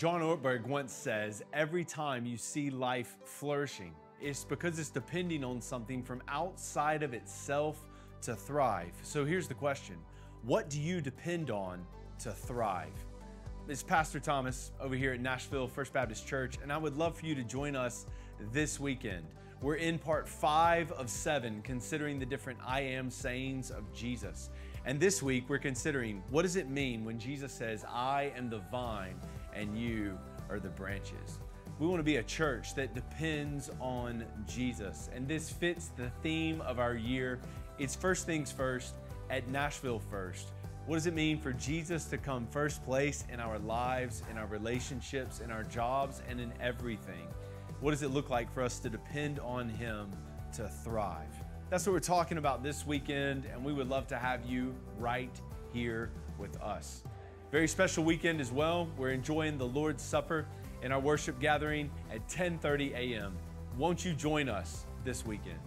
John Ortberg once says every time you see life flourishing, it's because it's depending on something from outside of itself to thrive. So here's the question What do you depend on to thrive? It's Pastor Thomas over here at Nashville First Baptist Church, and I would love for you to join us this weekend. We're in part five of seven, considering the different I am sayings of Jesus. And this week, we're considering what does it mean when Jesus says, I am the vine and you are the branches. We want to be a church that depends on Jesus. And this fits the theme of our year. It's first things first at Nashville First. What does it mean for Jesus to come first place in our lives, in our relationships, in our jobs, and in everything? What does it look like for us to depend on Him to thrive? That's what we're talking about this weekend, and we would love to have you right here with us. Very special weekend as well. We're enjoying the Lord's Supper in our worship gathering at 10:30 a.m. Won't you join us this weekend?